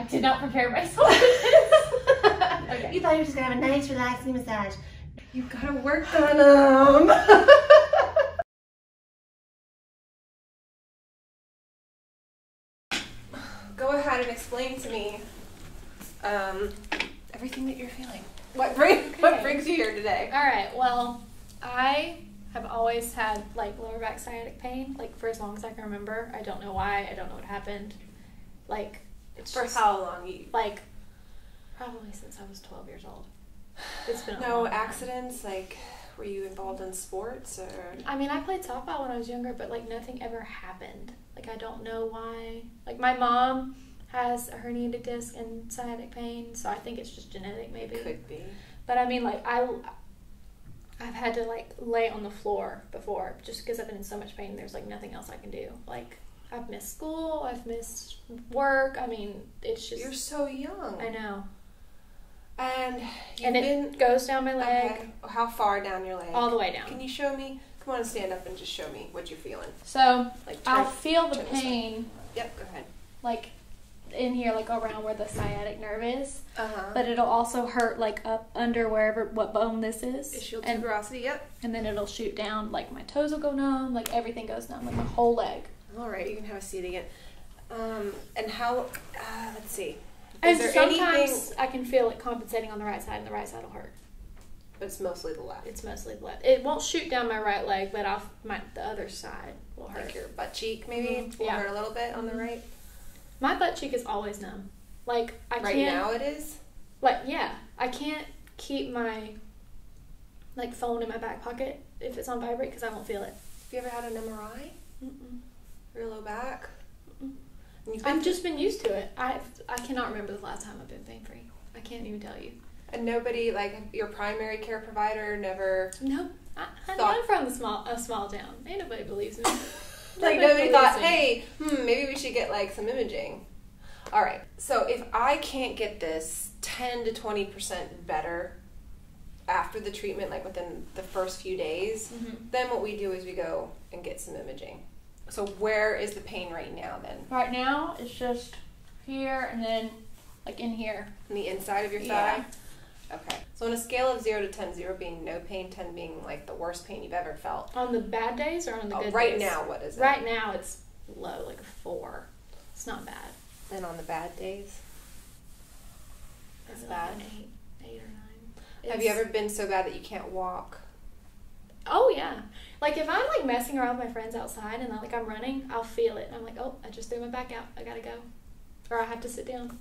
I did not prepare myself okay. You thought you were just gonna have a nice, relaxing massage. You've gotta work on them. Go ahead and explain to me um, everything that you're feeling. What, bring, what brings you here today? All right. Well, I have always had like lower back sciatic pain, like for as long as I can remember. I don't know why. I don't know what happened. Like it's For just, how long? You, like probably since I was 12 years old. It's been a no long time. accidents? Like, were you involved in sports or? I mean, I played softball when I was younger, but like nothing ever happened. Like I don't know why. Like my mom has a herniated disc and sciatic pain, so I think it's just genetic maybe. Could be. But I mean, like I, I've had to like lay on the floor before just because I've been in so much pain. There's like nothing else I can do. Like I've missed school, I've missed work. I mean, it's just You're so young. I know, And and it been goes down my leg okay. How far down your leg? all the way down. Can you show me? Come on, stand up and just show me what you're feeling. So Like, I'll feel the turn pain Yep. Go ahead. like in here, like around where the sciatic nerve is. Uh huh. But it'll also hurt like up under wherever what bone this is, Ischial and tuberosity. Yep. and then it'll shoot down. Like my toes will go numb, like everything goes numb, like my whole leg. All right. You can have a seat again. Um, and how? Uh, let's see. Is And there sometimes anything? I can feel it compensating on the right side, and the right side will hurt. But it's mostly the left. It's mostly the left. It won't shoot down my right leg, but off my the other side will hurt. Like your butt cheek, maybe Mhm. will Yeah. hurt a little bit on the Mhm. right. My butt cheek is always numb. Like I right can't. now, it is. Like yeah, I can't keep my like phone in my back pocket if it's on vibrate because I won't feel it. Have you ever had an MRI Mm-mm. Your low back? Been I've just been used to it. I I cannot remember the last time I've been pain free. I can't even tell you. and nobody like your primary care provider never No, I, I'm from a small a small town. Ain't nobody believes me. like Nobody nobody thought, me. hey, hmm, maybe we should get like some imaging. All right. So if I can't get this 10 to 20% better after the treatment like within the first few days, Mhm. then what we do is we go and get some imaging. So where is the pain right now then? Right now, it's just here and then like in here. On the inside of your thigh? Yeah. thigh? Okay. So on a scale of 0 to 10, 0 being no pain, 10 being like the worst pain you've ever felt. On the bad days or on the Oh, good right days? now, what is it? Right now, it's low, like a four. It's not bad. And on the bad days? It's Probably like bad. an eight, eight or nine. Have you ever been so bad that you can't walk? Oh yeah. Like if I'm like messing around with my friends outside and I, like I'm running, I'll feel it. I'm like, oh, I just threw my back out. I gotta go, or I have to sit down.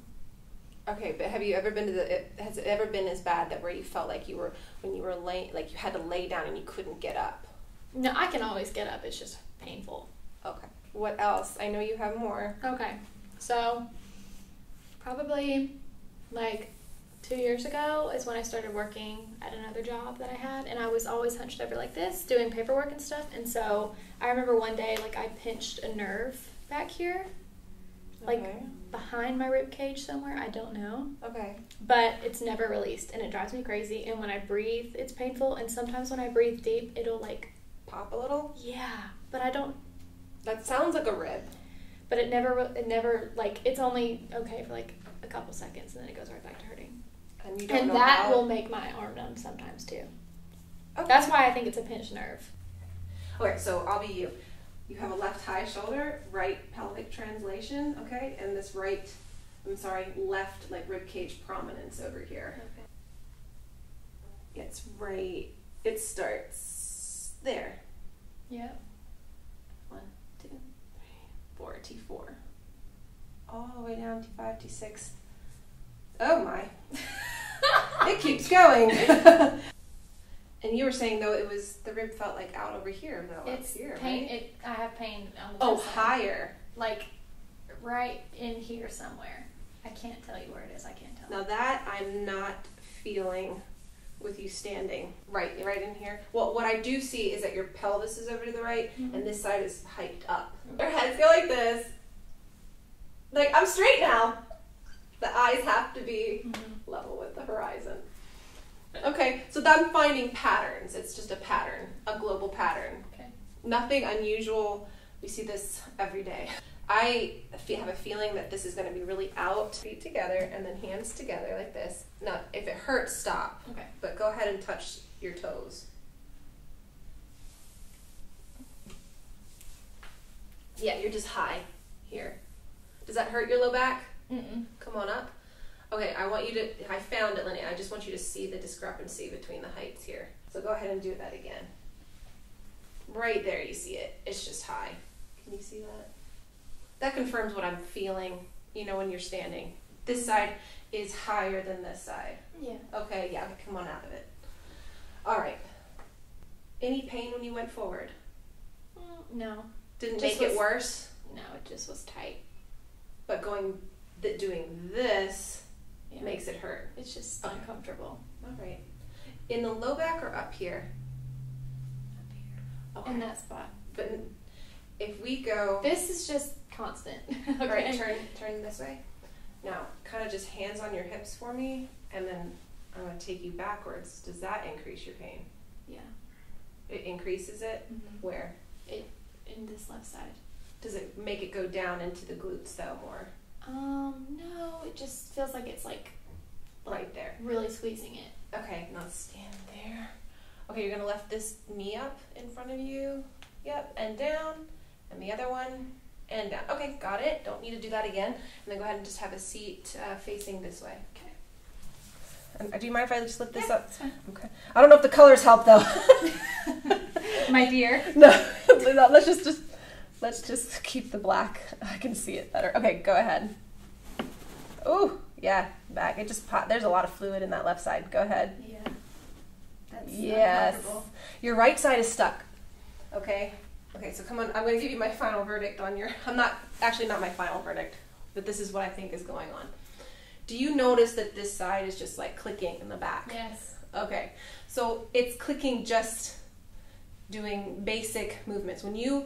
Okay, but have you ever been to the? Has it ever been as bad that where you felt like you were when you were lay like you had to lay down and you couldn't get up? No, I can always get up. It's just painful. Okay. What else? I know you have more. Okay, so probably like two years ago is when I started working at another job that I had, and I was always hunched over like this doing paperwork and stuff. And so I remember one day, like I pinched a nerve back here, like okay. behind my rib cage somewhere. I don't know, Okay. but it's never released, and it drives me crazy. And when I breathe, it's painful. And sometimes when I breathe deep, it'll like Pop a little. yeah, but I don't. That sounds like a rib. But it never, it never like it's only okay for like a couple seconds, and then it goes right back to. And you don't And that how. will make my arm numb sometimes too. Okay. That's why I think it's a pinched nerve. Okay, so I'll be you. You have a left high shoulder, right pelvic translation, okay, and this right. I'm sorry, left like rib cage prominence over here. Okay. It's right. It starts there. Yeah. One, two, three, four, T4. All the way down T5, T6. Oh my. it keeps going. and you were saying though it was the rib felt like out over here, though It's here, pain. right? It. I have pain on the. Oh, side. higher. Like, right in here somewhere. I can't tell you where it is. I can't tell. Now that I'm not feeling with you standing right, right in here. Well, what I do see is that your pelvis is over to the right, Mhm. and this side is hiked up. Your heads go like this. Like I'm straight now. The eyes have to be Mhm. level with the horizon. Okay, so I'm finding patterns. It's just a pattern, a global pattern. Okay. Nothing unusual. We see this every day. I have a feeling that this is going to be really out. Feet together and then hands together like this. Now, if it hurts, stop. Okay. But go ahead and touch your toes. Yeah, you're just high here. Does that hurt your low back? Mm-mm. Come on up. Okay, I want you to. I found it, Linnea. I just want you to see the discrepancy between the heights here. So go ahead and do that again. Right there, you see it. It's just high. Can you see that? That confirms what I'm feeling, you know, when you're standing. This side is higher than this side. Yeah. Okay, yeah, come on out of it. All right. Any pain when you went forward? Mm, no. Didn't Just make it worse, No, it just was tight. but going, th- doing this Yeah. makes it hurt. It's just Okay. uncomfortable All right. In the low back or up here? up here. Okay. In that spot. But if we go, This is just constant. okay. all right, turn turn this way. Now, kind of just hands on your hips for me, and then I'm gonna take you backwards. Does that increase your pain? Yeah. It increases it. Mm-hmm. Where? It, in this left side. Does it make it go down into the glutes though more? Um, no, it just feels like it's like Right there. really squeezing it. Okay, now stand there. Okay, you're gonna lift this knee up in front of you. Yep, and down, and the other one, and down. Okay, got it. Don't need to do that again. And then go ahead and just have a seat uh, facing this way. Okay. And uh, do you mind if I just lift this Yeah, up? Okay. I don't know if the colors help though. My dear. no, let's just just let's just keep the black. I can see it better. Okay, go ahead. Ooh, yeah, back. It just pot. There's a lot of fluid in that left side. Go ahead. Yeah. That's Yes. Your right side is stuck. Okay. Okay, so come on. I'm going to give you my final verdict on your. I'm not actually not my final verdict, but this is what I think is going on. Do you notice that this side is just like clicking in the back? Yes. Okay. So it's clicking just doing basic movements. When you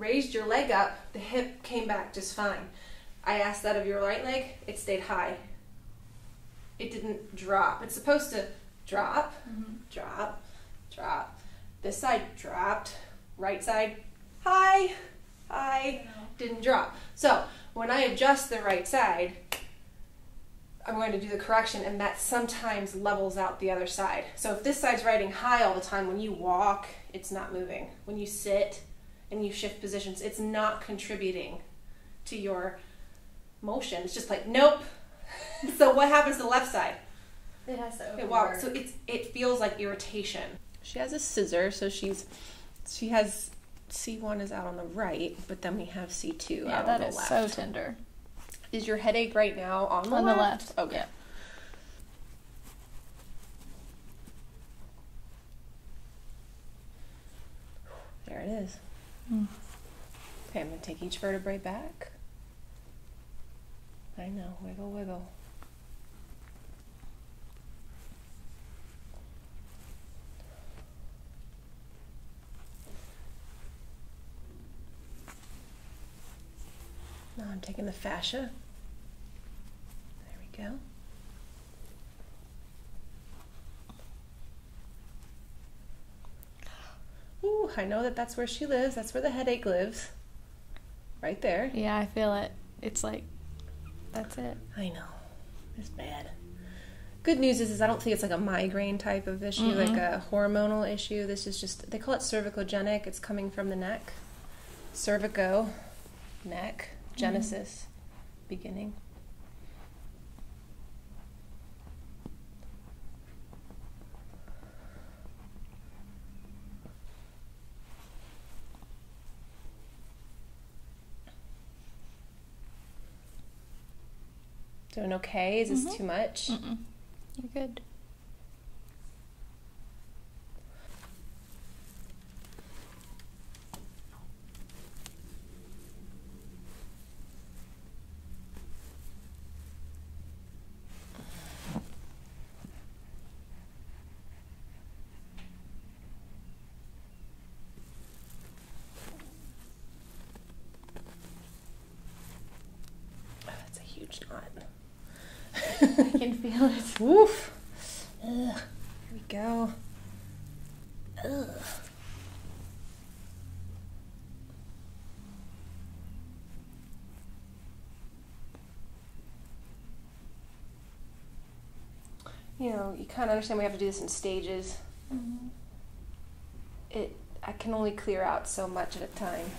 raised your leg up, the hip came back just fine. I asked that of your right leg, it stayed high. It didn't drop. It's supposed to drop, Mm-hmm. drop, drop. This side dropped, right side high, high, didn't drop. So when I adjust the right side, I'm going to do the correction, and that sometimes levels out the other side. So if this side's riding high all the time, when you walk, it's not moving. When you sit and you shift positions, it's not contributing to your motion. It's just like, nope. so what happens to the left side? It has to It walks. So it's it feels like irritation. She has a scissor, so she's she has C one is out on the right, but then we have C two yeah, out that on the is left. so tender. Is your headache right now on the On the left? left. Okay. Yeah. There it is. Mm. Okay, I'm gonna take each vertebrae back. I know, wiggle, wiggle. Now I'm taking the fascia. There we go. I know that that's where she lives. That's where the headache lives. Right there. Yeah, I feel it. It's like that's it. I know. It's bad. Good news is, is I don't think it's like a migraine type of issue, like Mm-mm. a hormonal issue. This is just, they call it cervicogenic. It's coming from the neck. Cervico, neck, mm-hmm. genesis, beginning. Doing okay? Is this Mhm. too much? Mm-mm. You're good. Oh, that's a huge knot. I can feel it. Woof. Here we go. Ugh. You know, you kind of understand we have to do this in stages. Mm -hmm. It, I can only clear out so much at a time.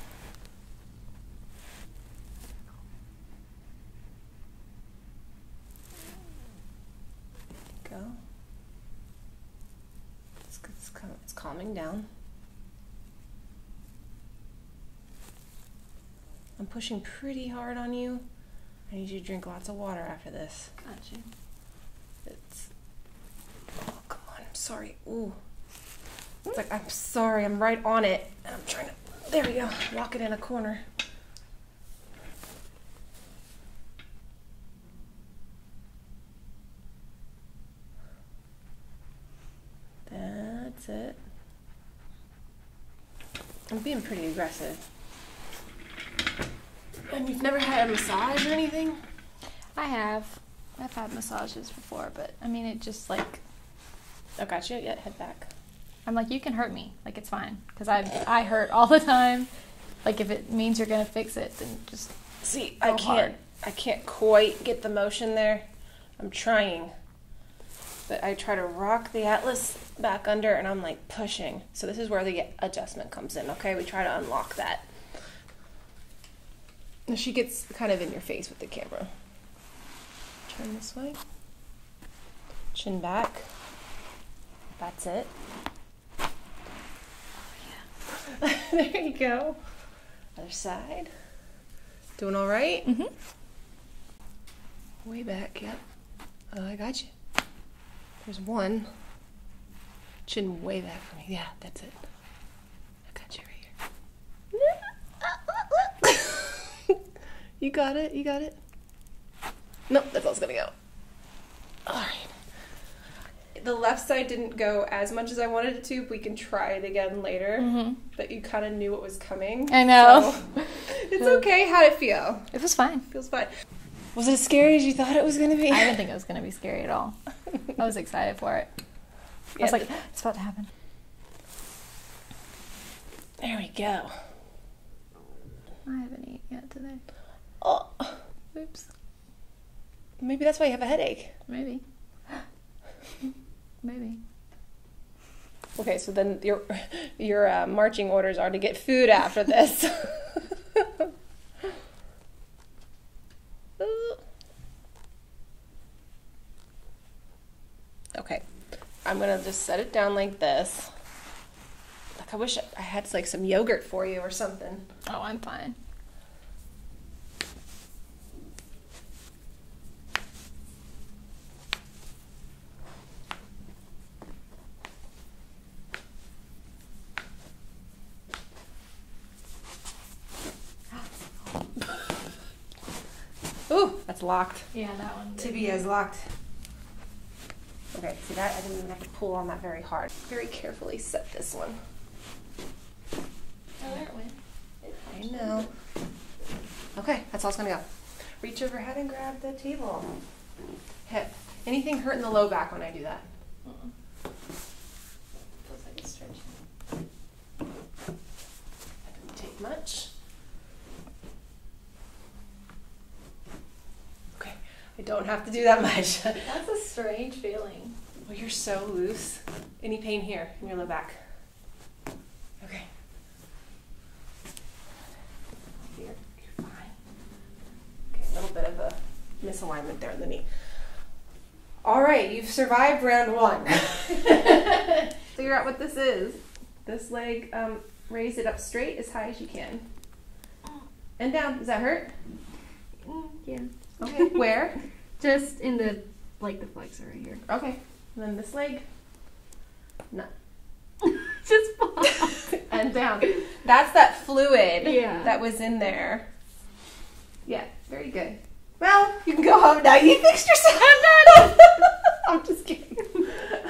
It's calming down. I'm pushing pretty hard on you. I need you to drink lots of water after this. Got you. It's. Oh, come on. I'm sorry. Ooh. It's like, I'm sorry. I'm right on it. I'm trying to. There we go. Lock it in a corner. That's it. I'm being pretty aggressive. And you've never had a massage or anything? I have. I've had massages before, but I mean, it just like Oh, gotcha. Yeah, head back. I'm like, you can hurt me, like it's fine, because I I hurt all the time. Like if it means you're gonna fix it, then just See, I can't. hard. I can't quite get the motion there. I'm trying, but I try to rock the atlas back under, and I'm like pushing. So this is where the adjustment comes in. Okay, we try to unlock that. Now She gets kind of in your face with the camera. Turn this way. Chin back. That's it. Oh, yeah. there you go. Other side. Doing all right? mm-hmm. Way back, yep. Uh, I got you. There's one. Chin way back from me. Yeah, that's it. I got you right here. you got it, you got it. Nope, that's all it's gonna go. Alright. The left side didn't go as much as I wanted it to. We can try it again later. Mm-hmm. But you kind of knew what was coming. I know. so it's okay. How'd it feel? It was fine. Feels fine. Was it as scary as you thought it was gonna be? I didn't think it was gonna be scary at all. I was excited for it. I was Yeah, like, it's about to happen. There we go. I haven't eaten yet today. Oh, Oops. maybe that's why you have a headache. Maybe. Maybe. Okay, so then your your uh, marching orders are to get food after this. okay, I'm gonna just set it down like this. Like I wish I had like some yogurt for you or something. Oh, I'm fine. Ooh, that's locked. Yeah, that one. Tibia is locked. Okay, see that? I didn't even have to pull on that very hard. Very carefully set this one. Oh, there it went. I know. Okay, that's all it's gonna go. Reach overhead and grab the table. Hip. Anything hurt in the low back when I do that? Feels like it's stretching. That didn't take much. Okay, I don't have to do that much. That's a strange feeling. Well, you're so loose. Any pain here in your low back? Okay. Here, you're fine. Okay, a little bit of a misalignment there in the knee. All right, you've survived round one. Figure out what this is. This leg, um, raise it up straight as high as you can. And down. Does that hurt? Mm, yeah. Okay. Where? Just in the like the flexor right here. Okay. And then this leg. No. Just pop. and down. That's that fluid Yeah. that was in there. Yeah, very good. Well, you can go home now. You fixed yourself. I'm not. I'm just kidding.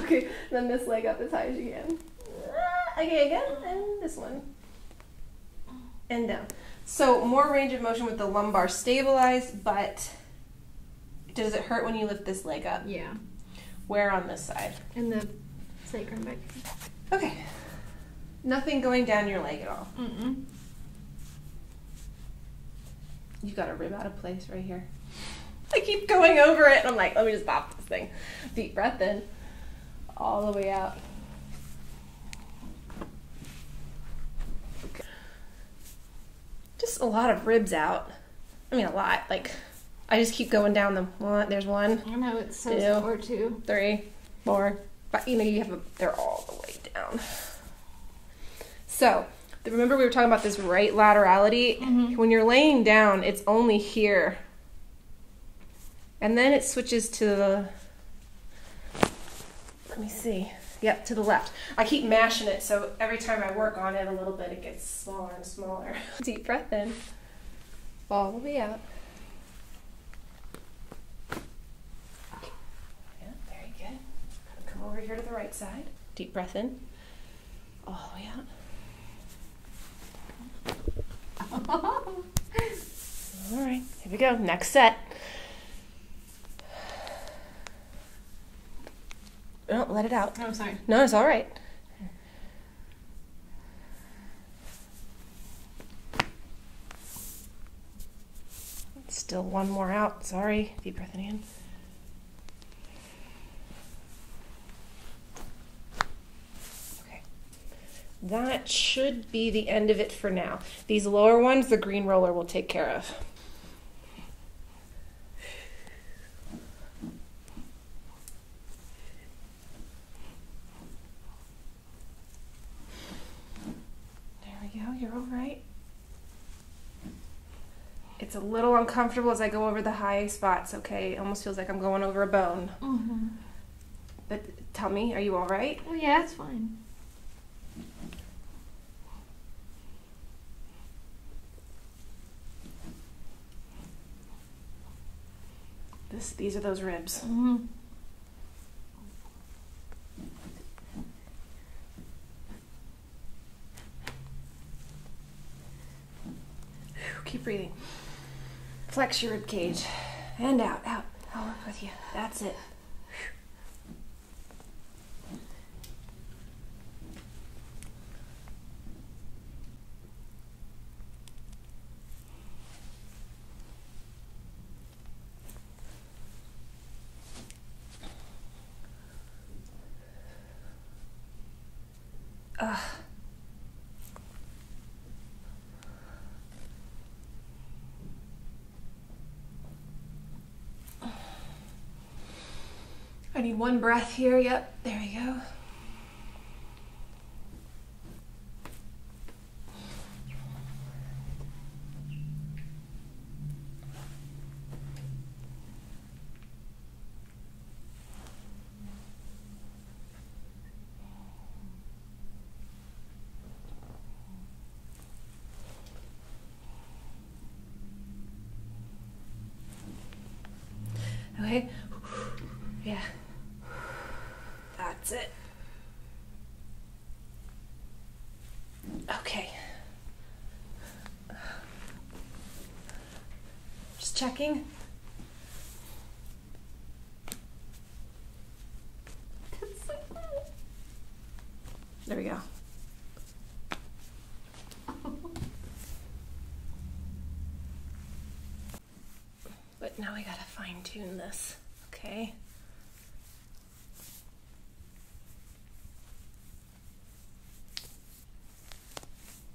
Okay, then this leg up as high as you can. Ah, Okay, again, and this one. And down. So more range of motion with the lumbar stabilized, but does it hurt when you lift this leg up? Yeah. Where on this side? In the sacrum back. Okay. Nothing going down your leg at all. Mm-mm. You've got a rib out of place right here. I keep going over it, and I'm like, let me just pop this thing. Deep breath in. All the way out. Okay. Just a lot of ribs out. I mean, a lot. Like, I just keep going down them. One, there's one, I know it's so Two. sore too. three, four. But you know, you have a, they're all the way down. So, remember we were talking about this right laterality? Mhm. When you're laying down, it's only here. And then it switches to the. Let me see. Yep, to the left. I keep mashing it, so every time I work on it a little bit, it gets smaller and smaller. Deep breath in. All the way out. Yeah, very good. Come over here to the right side. Deep breath in. All the way out. All right, here we go. Next set. Don't let it out. Oh, I'm sorry. No, it's all right. Still one more out. Sorry. Deep breath in. That should be the end of it for now. These lower ones, the green roller will take care of. There we go. You're all right. It's a little uncomfortable as I go over the high spots, okay? It almost feels like I'm going over a bone. Mm-hmm. But tell me, are you all right? Well, yeah, it's fine. This, these are those ribs. Mm-hmm. Keep breathing. Flex your rib cage. And out, out. I'll work with you. That's it. Ugh. I need one breath here. Yep, there we go. Okay. Yeah. That's it. Okay. Just checking. There we go. But now we gotta fine tune this, okay?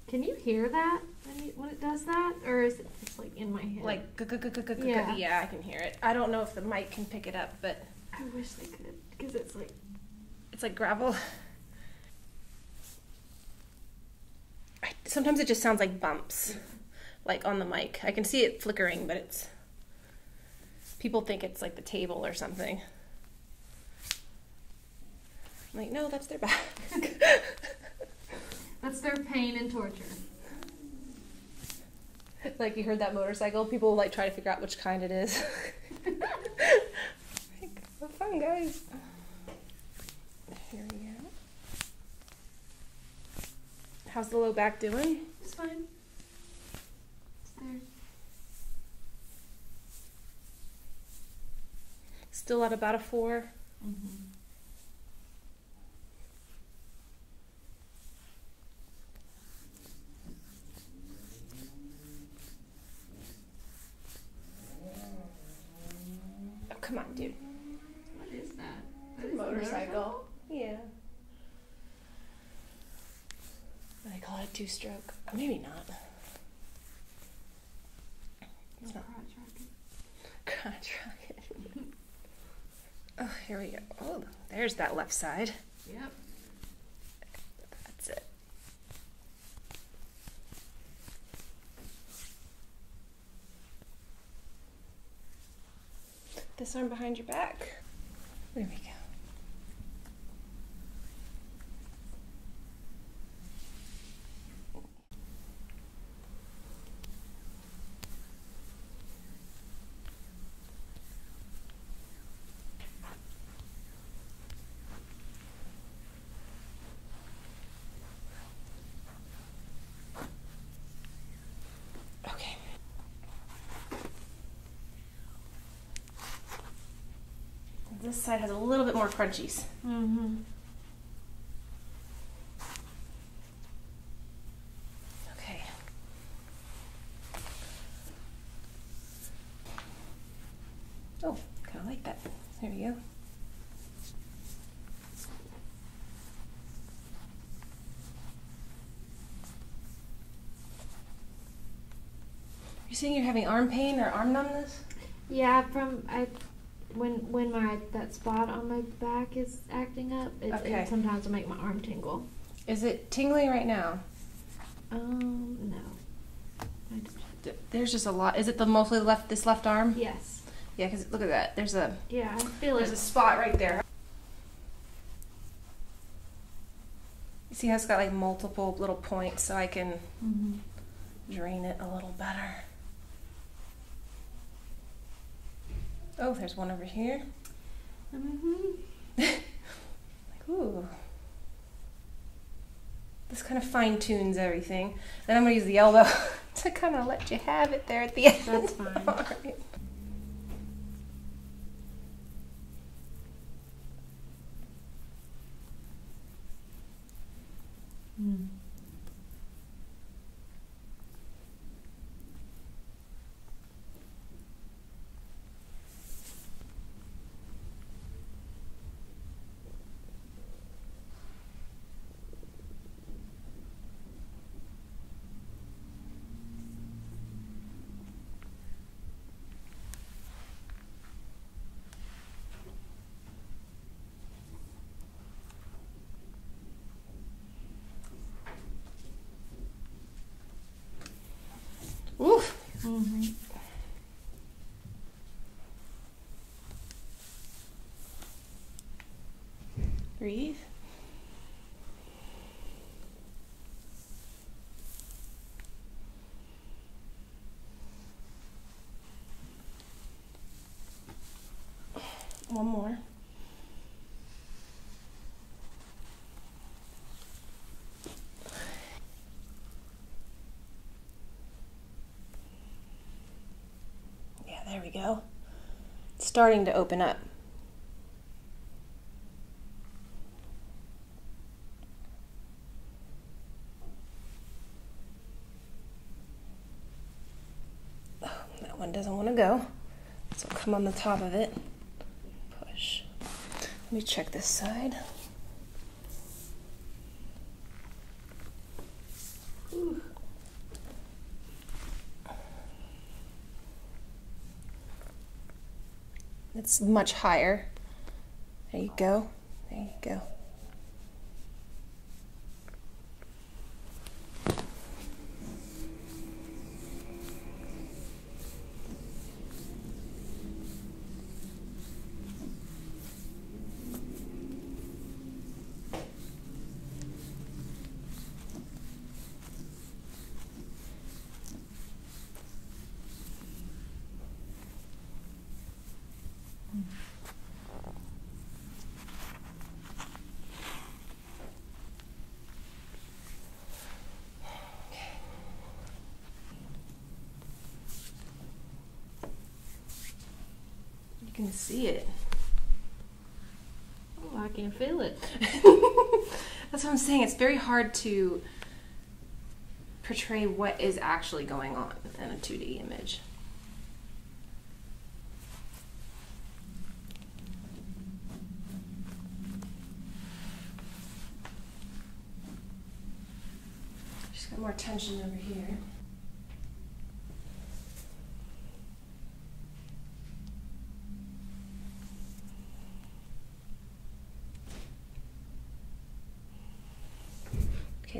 Can you hear that when, when it does that, or is it just like in my head? Like, Yeah. yeah, I can hear it. I don't know if the mic can pick it up, but I wish they could, because it's like it's like gravel. I, sometimes it just sounds like bumps, like on the mic. I can see it flickering, but it's. People think it's like the table or something. I'm like, no, that's their back. that's their pain and torture. like you heard that motorcycle, people like try to figure out which kind it is. like, have fun, guys. Here we go. How's the low back doing? It's fine. It's there. Still at about a four. Mm-hmm. Oh, come on, dude. What is that? motorcycle. Yeah. I call it a two stroke. Oh, maybe not. It's not. Crotch rocket. oh, here we go. Oh, there's that left side. Yep. That's it. This arm behind your back. There we go. Okay. This side has a little bit more crunchies. Mm-hmm. Okay. Oh, kind of like that. There we go. You're saying you're having arm pain or arm numbness? Yeah, from I when when my that spot on my back is acting up, it, Okay. it sometimes will make my arm tingle. Is it tingling right now? Um, no. I d- D- There's just a lot. Is it the mostly left this left arm? yes. Yeah, because look at that. There's a Yeah, I feel there's it. a spot right there. You see how it's got like multiple little points, so I can Mm-hmm. drain it a little better. Oh, there's one over here. Mm-hmm. Like, ooh. This kind of fine tunes everything. Then I'm gonna use the elbow to kind of let you have it there at the end. That's fine. All right. Mm. Oof. Mm-hmm. Breathe. One more. There we go. It's starting to open up. Oh, that one doesn't want to go. So come on the top of it. Push. Let me check this side. It's much higher. There you go. There you go. see it. Oh, I can feel it. That's what I'm saying. It's very hard to portray what is actually going on in a 2D image. Just got more tension over here.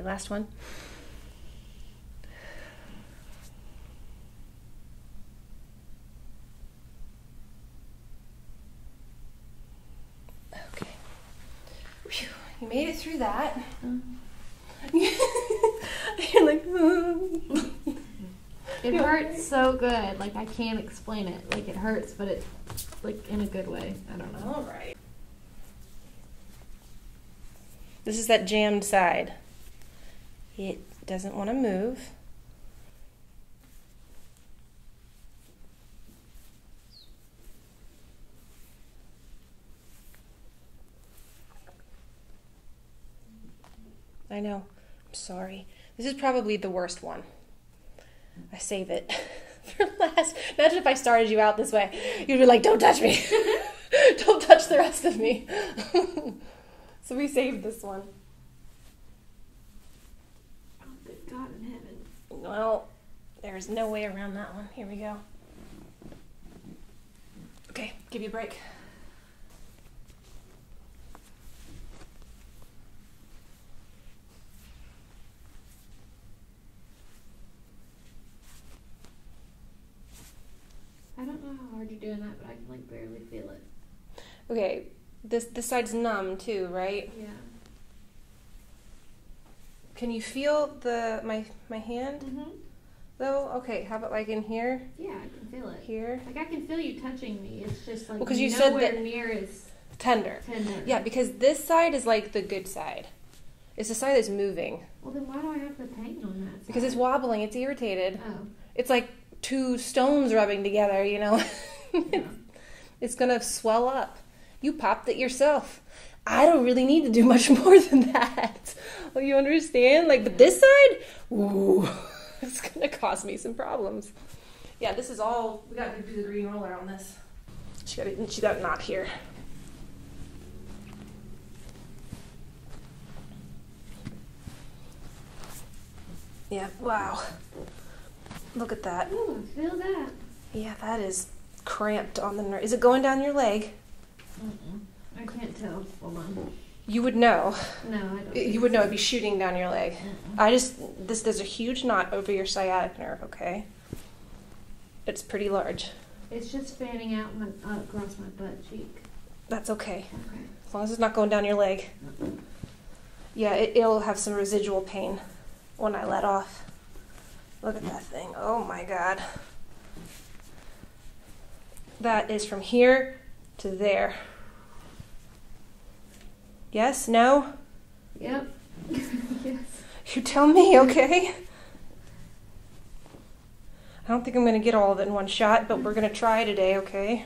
Last one. Okay. Phew, you made it through that. Mm-hmm. You're like, mm. It hurts so good. Like I can't explain it. Like it hurts, but it's like in a good way. I don't know. all right. This is that jammed side. It doesn't want to move. I know. I'm sorry. This is probably the worst one. I save it for last. Imagine if I started you out this way. You'd be like, don't touch me. don't touch the rest of me. so we saved this one. Oh, good God in heaven. Well, there's no way around that one. Here we go. Okay, give you a break. I don't know how hard you're doing that, but I can like barely feel it. Okay, this this side's numb too, right? Yeah. Can you feel the my my hand Mhm. though? Okay, how about like in here, Yeah, I can feel it. here, Like I can feel you touching me. It's just like Well, 'cause you said that- near as tender. tender. Yeah, because this side is like the good side. It's the side that's moving Well, then why do I have the pain on that? because it's wobbling. It's irritated. Oh. It's like two stones rubbing together. You know. Yeah. it's gonna swell up. You popped it yourself. I don't really need to do much more than that. You understand? Like, but this side, ooh, it's gonna cause me some problems. Yeah, this is all. We got to do the green roller on this. She got it. She got a knot here. Yeah. Wow. Look at that. Ooh, feel that. Yeah, that is cramped on the nerve. Is it going down your leg? Mm-mm. I can't tell. Hold on. You would know. No, I don't. You would know it'd be shooting down your leg. Mm-mm. I just this there's a huge knot over your sciatic nerve. Okay, it's pretty large. It's just fanning out my, uh, across my butt cheek. That's okay Okay. as long as it's not going down your leg. Yeah, it, it'll have some residual pain when I let off. Look at that thing. Oh my god. That is from here to there. Yes? No? Yep. yes. You tell me, okay? I don't think I'm going to get all of it in one shot, but we're going to try today, okay?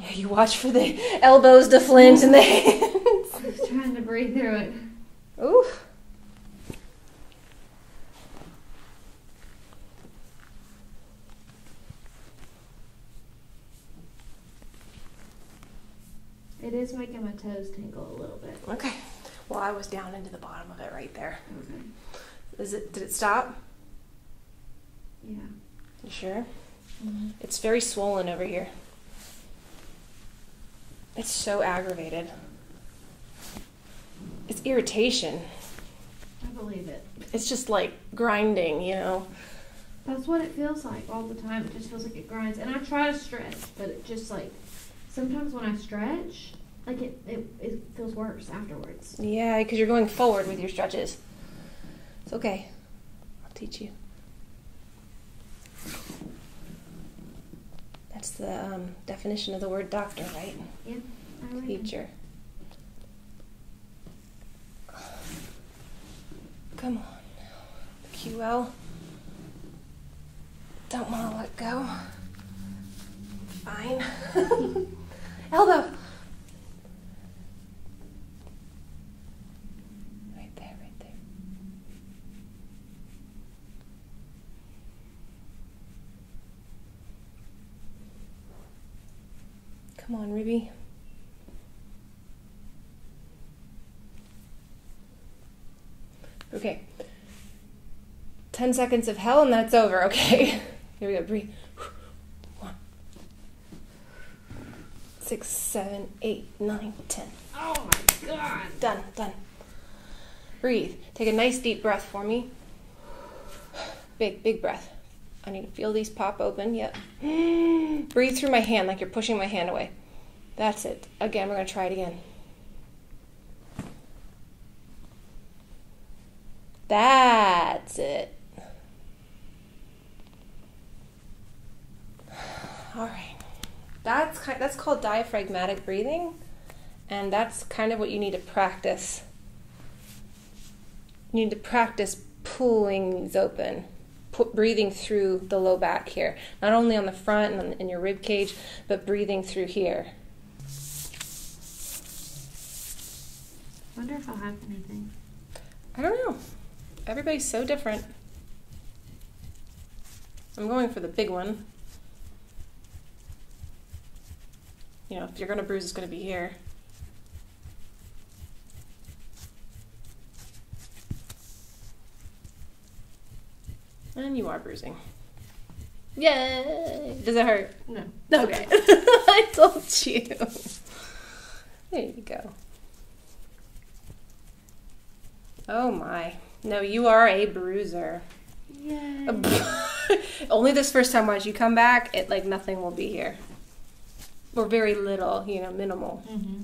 Yeah, you watch for the elbows to flinch and the hands. I was trying to breathe through it. Oof. It is making my toes tingle a little bit. Okay. Well, I was down into the bottom of it right there. Okay. Is it? Did it stop? Yeah. You sure? Mm-hmm. It's very swollen over here. It's so aggravated. It's irritation. I believe it. It's just like grinding, you know. That's what it feels like all the time. It just feels like it grinds. And I try to stretch, but it just like sometimes when I stretch, like it, it, it feels worse afterwards. Yeah, because you're going forward with your stretches. It's okay. I'll teach you. That's the um, definition of the word doctor, right? Yeah. Teacher. Come on now. QL. Don't want to let go. Fine. Elbow. Right there, right there. Come on, Ruby. Okay. 10 seconds of hell and then it's over. Okay. Here we go. Breathe. One. Six, seven, eight, nine, ten. Oh my god. Done, done. Breathe. Take a nice deep breath for me. Big, big breath. I need to feel these pop open. Yep. Breathe through my hand like you're pushing my hand away. That's it. Again, we're going to try it again. That's it. All right. That's kind that's called diaphragmatic breathing, and that's kind of what you need to practice. You need to practice pulling these open, pu- breathing through the low back here, not only on the front and in your rib cage, but breathing through here. wonder if I'll have anything. I don't know. Everybody's so different. I'm going for the big one. You know, if you're going to bruise, it's going to be here. And you are bruising. Yay! Does it hurt? No. Okay. I told you. There you go. Oh my. No, you are a bruiser. Yay. Only this first time once you come back, it like nothing will be here. Or very little, you know, minimal. Mm-hmm.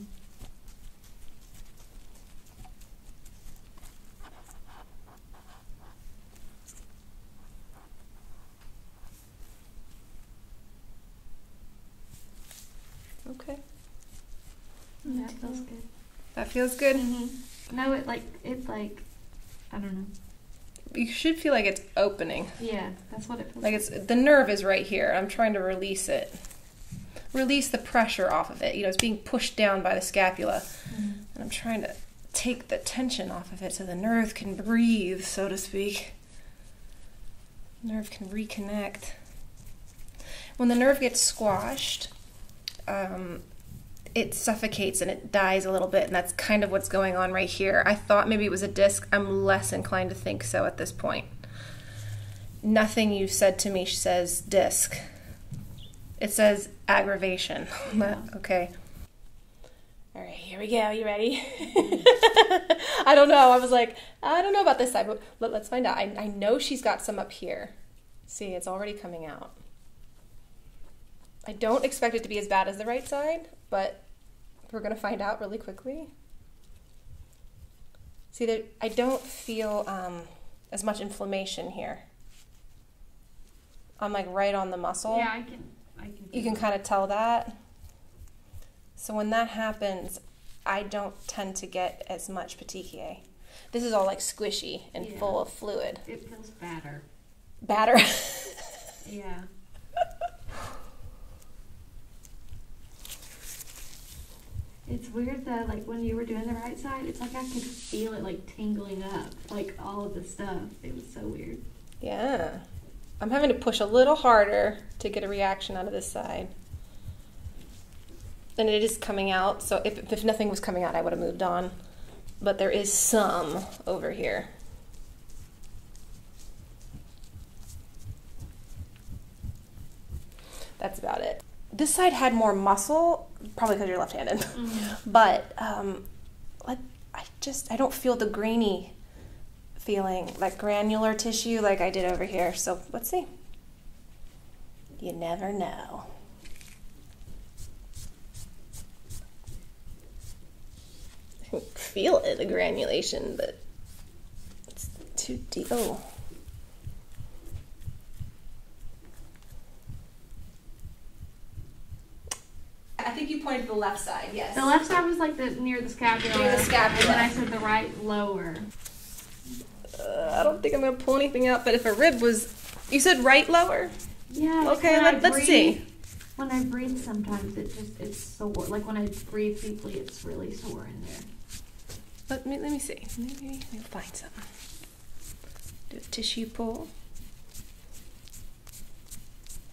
Okay. That feels good. That feels good. Mm-hmm. No, it like it's like I don't know. You should feel like it's opening. Yeah, that's what it feels Like it's the nerve is right here. I'm trying to release it. Release the pressure off of it. You know, it's being pushed down by the scapula. Mhm. And I'm trying to take the tension off of it so the nerve can breathe, so to speak. Nerve can reconnect. When the nerve gets squashed, um, it suffocates and it dies a little bit, and that's kind of what's going on right here. I thought maybe it was a disc. I'm less inclined to think so at this point. Nothing you've said to me says disc. It says aggravation. okay. All right, here we go. You ready? I don't know. I was like, I don't know about this side, but let, us find out. I, I know she's got some up here. See, it's already coming out. I don't expect it to be as bad as the right side, but we're going to find out really quickly. See, there, I don't feel um, as much inflammation here. I'm like right on the muscle. Yeah, I can. Can. You can kind of tell that. So when that happens, I don't tend to get as much petechiae. This is all like squishy and Yeah. full of fluid. It feels better. Batter. Yeah. It's weird though, like when you were doing the right side, it's like I could feel it like tingling up, like all of the stuff. It was so weird. yeah. I'm having to push a little harder to get a reaction out of this side. And it is coming out, so if, if nothing was coming out, I would have moved on. But there is some over here. That's about it. This side had more muscle, probably because you're left-handed. But um, I just I don't feel the grainy feeling like granular tissue like I did over here. So let's see. You never know. I can feel it, the granulation, but it's too deep. Oh. I think you pointed to the left side, yes. The left side was like the near the scapula. Near the scapula. And then I said the right lower. Uh, I don't think I'm gonna pull anything out, but if a rib was. You said right lower? Yeah. Okay, let, I let's see. When I breathe, sometimes it just it's sore. Like when I breathe deeply, it's really sore in there. Let me, let me see. Maybe we'll find something. Do a tissue pull.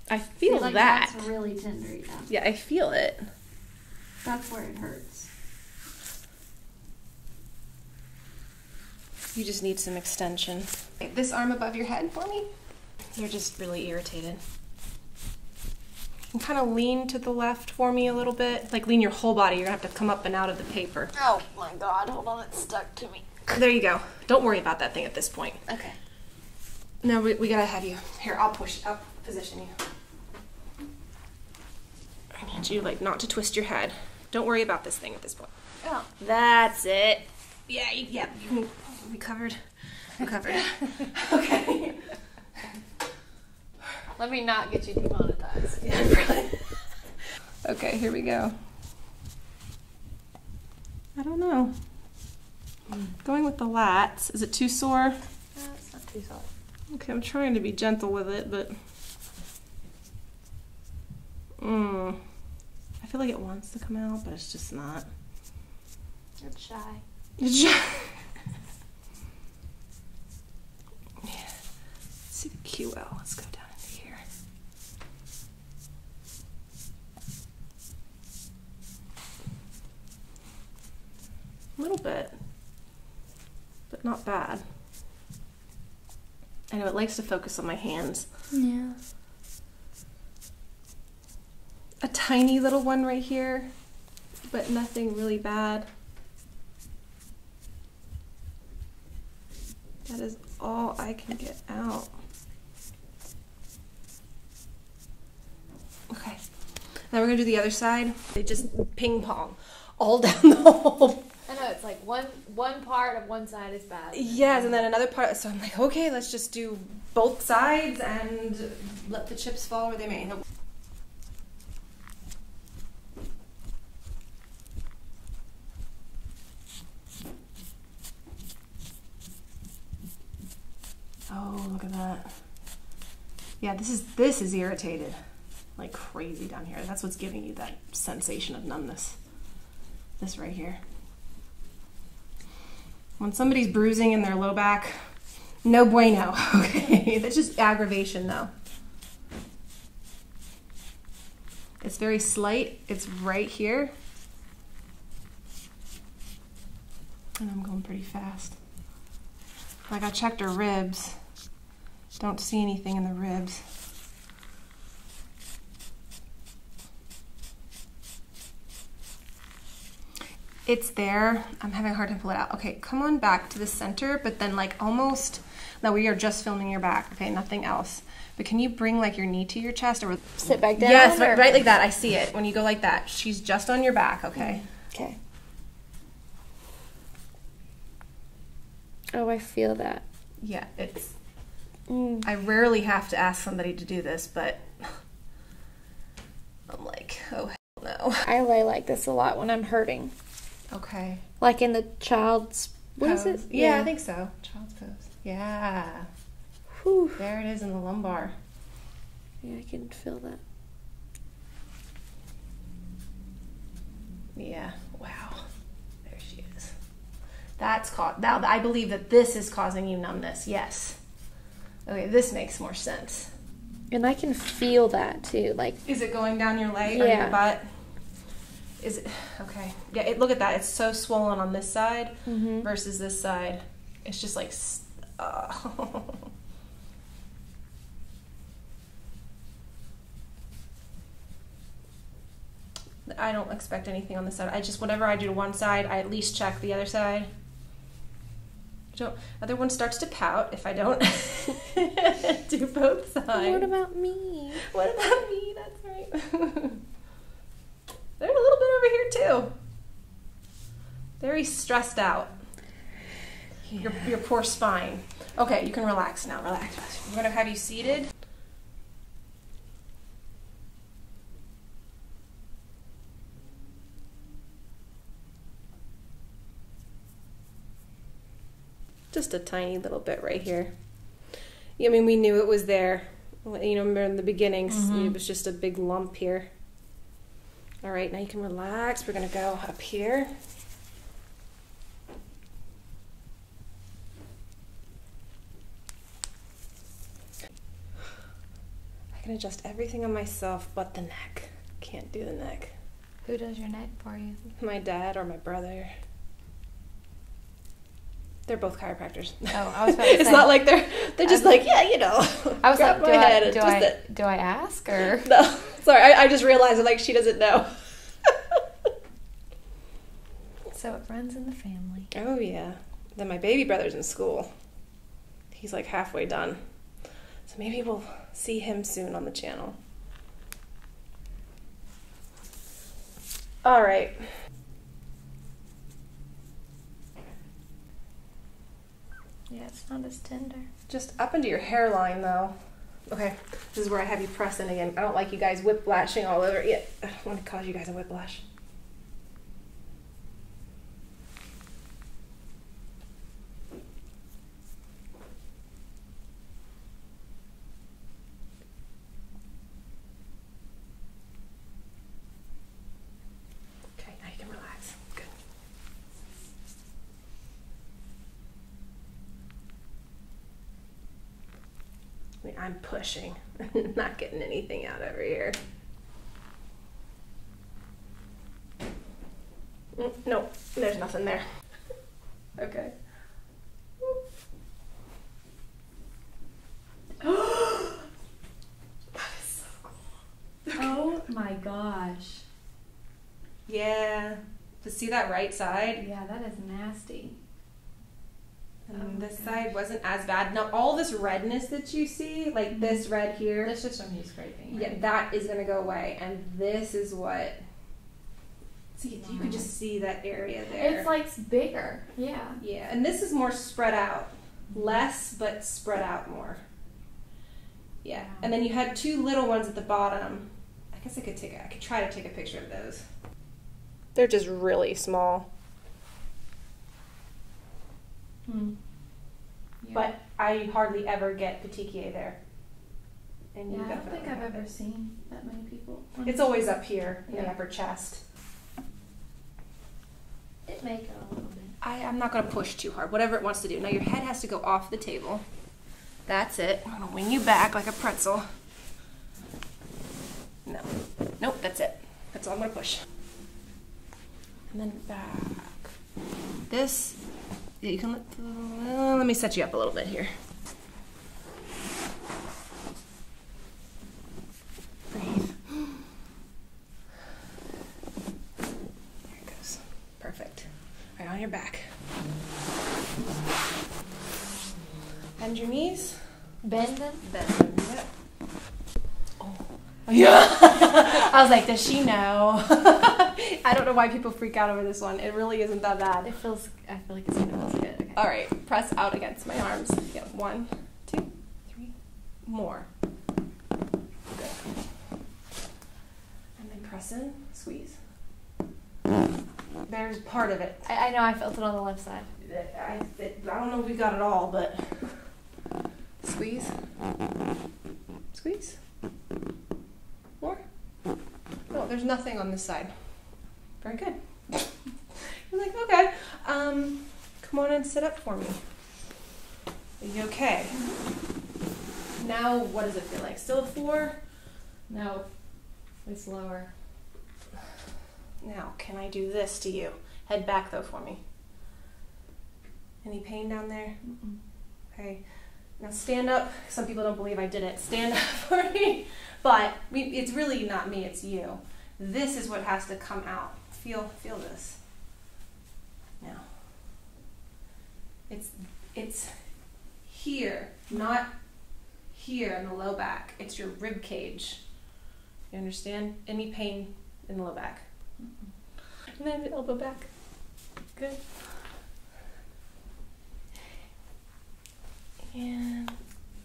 I feel like that. That's really tender. Yeah. Yeah, I feel it. That's where it hurts. You just need some extension. This arm above your head for me. You're just really irritated. And kind of lean to the left for me a little bit. Like lean your whole body. You're gonna have to come up and out of the paper. Oh my god, hold on, it's stuck to me. There you go. Don't worry about that thing at this point. Okay. No, we, we gotta have you. Here, I'll push, I'll position you. I need you, like, not to twist your head. Don't worry about this thing at this point. Oh, that's it. Yeah, you, yeah, you can be covered. I'm covered. okay. Let me not get you demonetized. Yeah, really. Okay, here we go. I don't know. Going with the lats. Is it too sore? That's not too soft. Okay, I'm trying to be gentle with it, but. Mm. I feel like it wants to come out, but it's just not. You're shy. It's just- yeah. Let's see the QL. Let's go down into here. A little bit, but not bad. I know it likes to focus on my hands. Yeah. A tiny little one right here, but nothing really bad. That is all I can get out. Okay. Now we're gonna do the other side. They just ping pong all down the whole. I know it's like one one part of one side is bad. Yes, and then another part. So I'm like, okay, let's just do both sides and let the chips fall where they may. Oh, look at that. Yeah, this is this is irritated like crazy down here. That's what's giving you that sensation of numbness. This right here. When somebody's bruising in their low back, no bueno. Okay, that's just aggravation though. It's very slight. It's right here. And I'm going pretty fast. Like I checked her ribs. Don't see anything in the ribs. It's there. I'm having a hard time pull it out. Okay, come on back to the center, but then like almost. Now we are just filming your back. Okay, nothing else. But can you bring like your knee to your chest or Sit back down. yes, or- right, right like that. I see it when you go like that. She's just on your back. Okay. Okay. Oh, I feel that. Yeah, it's. Mm. I rarely have to ask somebody to do this, but I'm like, oh hell no. I lay like this a lot when I'm hurting. Okay. Like in the child's. What is Pose. it? Yeah, I think so. Child's pose. Yeah. Whew. There it is in the lumbar. Yeah, I can feel that. Yeah. Wow. There she is. That's caught. Now I believe that this is causing you numbness. Yes. Okay, this makes more sense. And I can feel that too. Like, Is it going down your leg or your butt? Is it okay? Yeah. It, look at that. It's so swollen on this side Mhm. versus this side. It's just like. Uh, I don't expect anything on this side. I just whatever I do to one side, I at least check the other side. Don't other one starts to pout if I don't do both sides. what about me? What about me? That's right. There's a little bit over here too. Very stressed out. Your, your poor spine. Okay, you can relax now. Relax. I'm gonna have you seated. Just a tiny little bit right here. I mean, we knew it was there. You know, remember in the beginnings, mm-hmm. it was just a big lump here. All right, now you can relax. We're gonna go up here. I can adjust everything on myself but the neck. Can't do the neck. Who does your neck for you? My dad or my brother. They're both chiropractors. Oh, I was about to it's not like they're they're just I was- like yeah, you know. I was like, do I, do, I, it. do I ask or? No, sorry. I, I just realized like she doesn't know. So it runs in the family. oh yeah. Then my baby brother's in school. He's like halfway done, so maybe we'll see him soon on the channel. All right. Yeah, it's not as tender. Just up into your hairline, though. Okay, this is where I have you press in again. I don't like you guys whiplashing all over. Yeah, I don't want to cause you guys a whiplash. Okay, now you can relax. Good. I mean, I'm pushing, not getting anything out over here. Mm, No, there's nothing there. Okay. Oh my gosh. Yeah. To see that right side, Yeah, that is nasty. And Oh, um, this gosh. side wasn't as bad. Now, all this redness that you see, like mm-hmm. this red here, That's just from you scraping. yeah, that is gonna go away. And this is what. See, you could just see that area there. It's like bigger. Yeah. Yeah, and this is more spread out. Less, but spread out more. Yeah. Wow. And then you had two little ones at the bottom. I guess I could take a, I could try to take a picture of those. They're just really small. Hmm. Yeah. But I hardly ever get petechiae there. And Yeah, I don't think I've ever seen that many people. It's always up here in the upper chest. It may go a little bit. I, I'm not going to push too hard, whatever it wants to do. Now your head has to go off the table. That's it. I'm going to wing you back like a pretzel. No. Nope, that's it. That's all I'm going to push. And then back. This, yeah, you can let, uh, let me set you up a little bit here. Breathe. There it goes. Perfect. Right on your back. Bend your knees. Bend them. Bend them. Yep. Oh. Yeah. I was like, does she know? I don't know why people freak out over this one. It really isn't that bad. It feels. I feel like it's gonna feel good. Okay. All right, press out against my arms. Yeah, one, two, three, more. Good. And then press in, squeeze. There's part of it. I, I know. I felt it on the left side. I, it, I don't know if we got it all, but squeeze, squeeze, more. No, there's nothing on this side. Very good. You're like, okay, um, come on and sit up for me. Are you okay? Now, what does it feel like? Still a four? No, it's lower. Now, can I do this to you? Head back though for me. Any pain down there? Mm-mm. Okay. Now stand up. Some people don't believe I did it. Stand up for me. But we, it's really not me, it's you. This is what has to come out. Feel feel this. Now. It's it's here, not here in the low back. It's your rib cage. You understand? Any pain in the low back. And then the elbow back. Good. And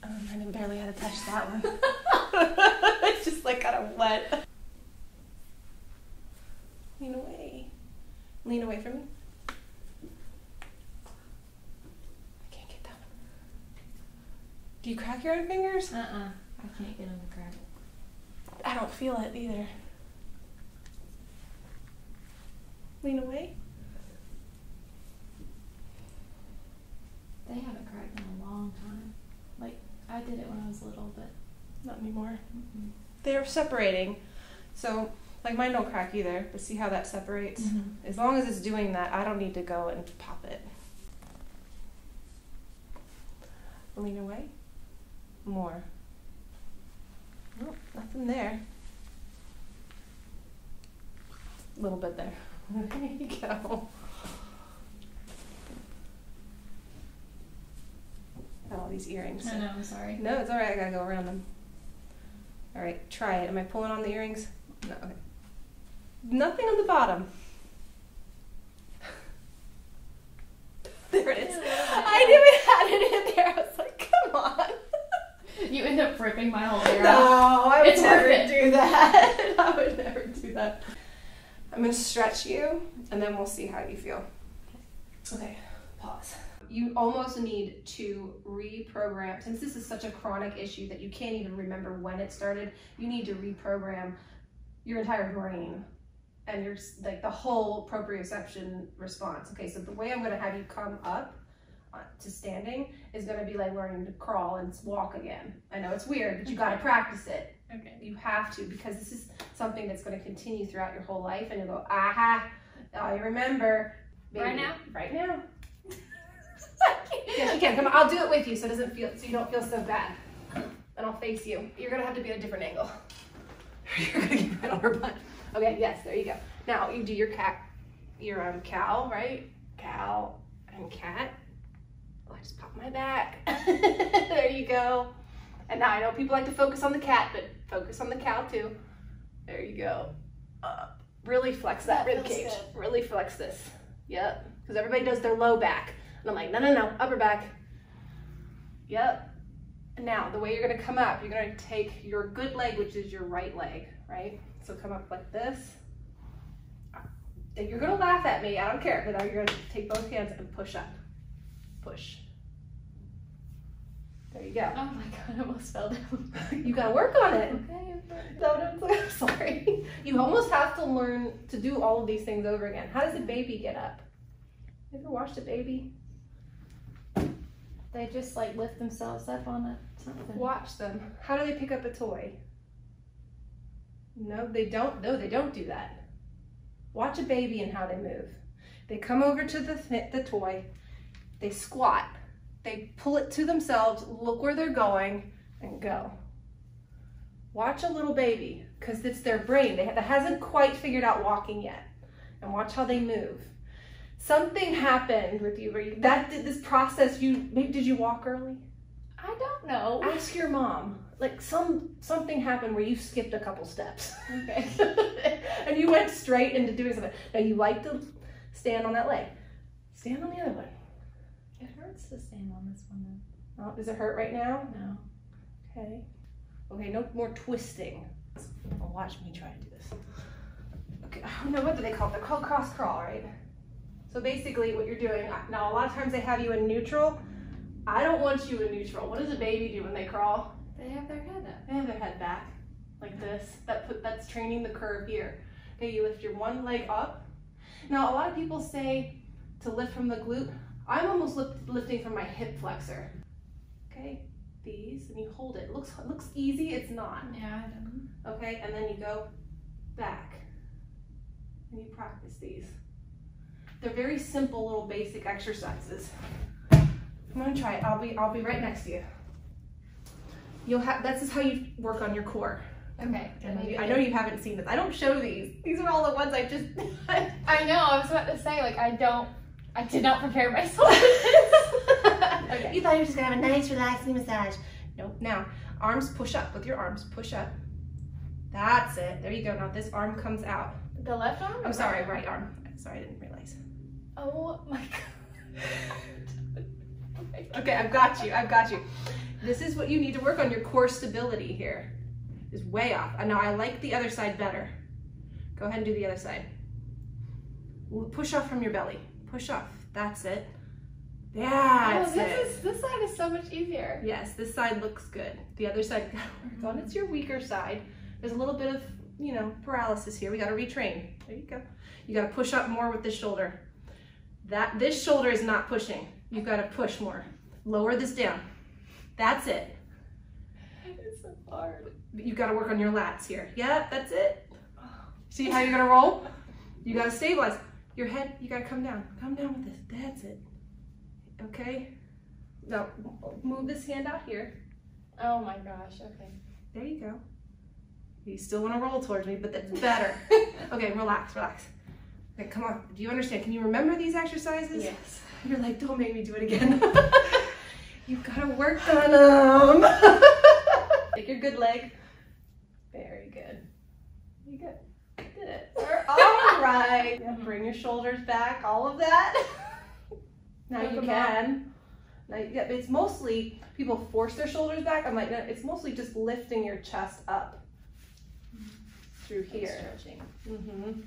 um, I barely had to touch that one. it's just like kind of wet. Lean away. Lean away from me. I can't get that one. Do you crack your own fingers? Uh uh I can't get them to crack. I don't feel it either. Lean away. They haven't cracked in a long time. Like I did it when I was little, but Not anymore. mm-mm. They're separating. So, like mine don't crack either, but see how that separates? Mhm. As long as it's doing that, I don't need to go and pop it. Lean away. More. Nope, nothing there. A little bit there. There you go. Got all these earrings. I know. I'm sorry. No, it's alright. I gotta go around them. Alright, try it. Am I pulling on the earrings? No. Okay. Nothing on the bottom. there it is. I knew it had it in there. I was like, come on. You end up ripping my whole hair No, off. I would It's never it. do that. I would never do that. I'm gonna stretch you, and then we'll see how you feel. Okay, pause. You almost need to reprogram, since this is such a chronic issue that you can't even remember when it started. You need to reprogram your entire brain and your like the whole proprioception response. Okay, so the way I'm gonna have you come up uh, to standing is gonna be like learning to crawl and walk again. I know it's weird, but you gotta practice it. Okay. You have to because this is something that's going to continue throughout your whole life, and you'll go, aha, I remember. Right now? Right now. yes, you can. Come on, I'll do it with you, so it doesn't feel, so you don't feel so bad. And I'll face you. You're gonna have to be at a different angle. You're gonna get right on her butt. Okay, yes, there you go. Now you do your cat, your um cow, right? Cow and cat. Oh, I just popped my back. there you go. And now I know people like to focus on the cat, but focus on the cow too. There you go. Up. Really flex that, That rib cage. good. Really flex this. Yep. Because everybody does their low back. And I'm like, no, no, no, upper back. Yep. Now, the way you're going to come up, you're going to take your good leg, which is your right leg, right? So come up like this. You're going to laugh at me. I don't care. But now you're going to take both hands and push up. Push. There you go. Oh my god! I almost fell down. You got to work on it. Okay. No, no, I'm sorry. You almost have to learn to do all of these things over again. How does a baby get up? You ever watched a baby? They just like lift themselves up on a something. Watch them. How do they pick up a toy? No, they don't. No, they don't do that. Watch a baby and how they move. They come over to the th- the toy. They squat. They pull it to themselves. Look where they're going and go. Watch a little baby because it's their brain they, that hasn't quite figured out walking yet. And watch how they move. Something happened with you where you, that did this process. You maybe did you walk early? I don't know. Ask your mom. Like some something happened where you skipped a couple steps. Okay. and you went straight into doing something. Now you like to stand on that leg. Stand on the other one. It hurts to stand on this one Oh, does it hurt right now? No. Okay. Okay, no more twisting. Oh, watch me try to do this. Okay, oh no, what do they call it? They're called cross crawl, right? So basically what you're doing, now a lot of times they have you in neutral. I don't want you in neutral. What does a baby do when they crawl? They have their head up. They have their head back, like this. That put that's training the curve here. Okay, you lift your one leg up. Now, a lot of people say to lift from the glute. I'm almost lift, lifting from my hip flexor. Okay, these, and you hold it. Looks looks easy. It's not. Yeah, I don't. Okay, and then you go back, and you practice these. They're very simple little basic exercises. I'm gonna try it. I'll be I'll be right next to you. You'll have. This is how you work on your core. Okay. And I know you haven't seen this. I don't show these. These are all the ones I just. I know. I was about to say like I don't. I did not prepare myself for okay. You thought you were just gonna have a nice, relaxing massage. Nope. Now, arms push up with your arms. Push up. That's it. There you go. Now this arm comes out. The left arm. I'm sorry, right? right arm. Sorry, I didn't realize. Oh my god. Oh my God. Okay, I've got you. I've got you. This is what you need to work on. Your core stability here is way off. And now I like the other side better. Go ahead and do the other side. Push off from your belly. Push off. That's it. Oh, That's oh, this it. is this side is so much easier. Yes, this side looks good. The other side mm-hmm. gotta on. It's your weaker side. There's a little bit of, you know, paralysis here. We gotta retrain. There you go. You gotta push up more with this shoulder. That this shoulder is not pushing. You've gotta push more. Lower this down. That's it. It's so hard. You gotta work on your lats here. Yep, that's it. See how you're gonna roll? You gotta stabilize. Your head, you gotta come down. Come down with this. That's it. Okay? Now move this hand out here. Oh my gosh. Okay. There you go. You still want to roll towards me, but that's better. okay, relax, relax. Okay, come on. Do you understand? Can you remember these exercises? Yes. You're like, don't make me do it again. You've got to work on them. Take your good leg. Very good. You good. Did it. All right. Yeah, bring your shoulders back. All of that. now you can. Now, yeah, it's mostly people force their shoulders back. I'm like, no, it's mostly just lifting your chest up through here. Stretching. Mm-hmm.